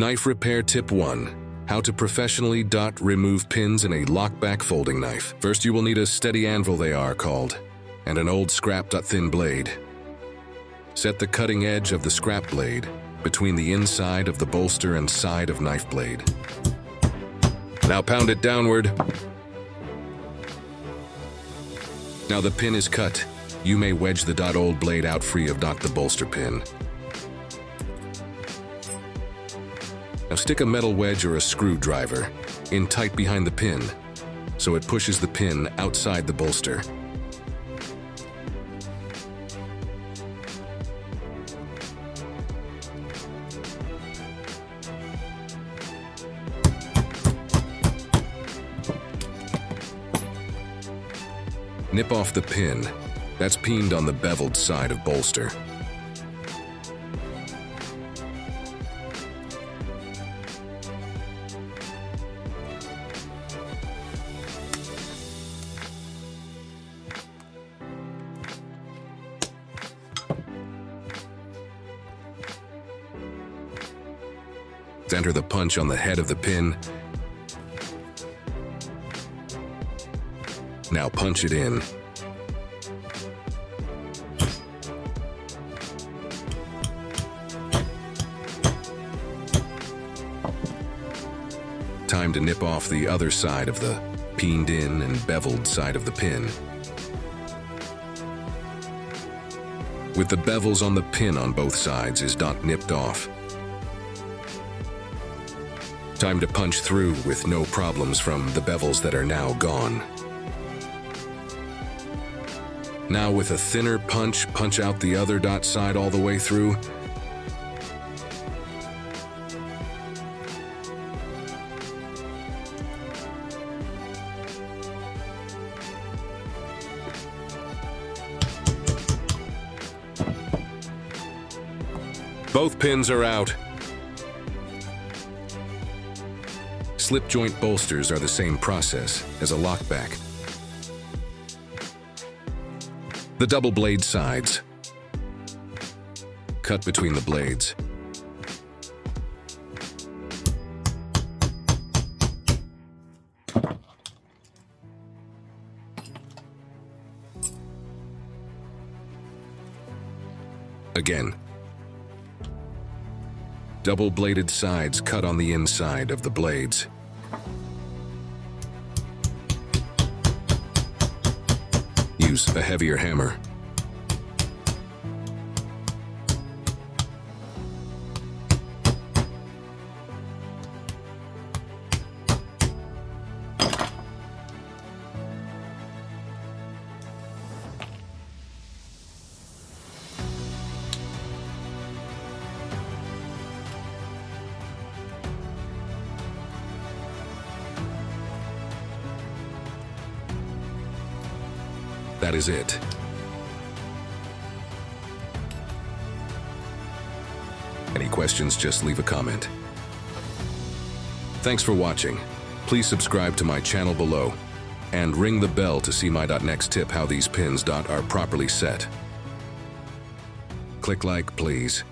Knife repair tip 1. How to professionally dot remove pins in a lockback folding knife. First you will need a steady anvil they are called, and an old scrap dot thin blade. Set the cutting edge of the scrap blade between the inside of the bolster and side of knife blade. Now pound it downward. Now the pin is cut. You may wedge the dot old blade out free of dot the bolster pin. Now stick a metal wedge or a screwdriver in tight behind the pin so it pushes the pin outside the bolster. Nip off the pin. That's peened on the beveled side of bolster. Enter the punch on the head of the pin. Now punch it in. Time to nip off the other side of the peened in and beveled side of the pin. With the bevels on the pin on both sides is not nipped off. Time to punch through with no problems from the bevels that are now gone. Now with a thinner punch, punch out the other dot side all the way through. Both pins are out. Slip joint bolsters are the same process as a lockback. The double blade sides. Cut between the blades. Again. Double-bladed sides cut on the inside of the blades. Use a heavier hammer. That is it. Any questions, just leave a comment. Thanks for watching. Please subscribe to my channel below and ring the bell to see my next tip how these pins are properly set. Click like, please.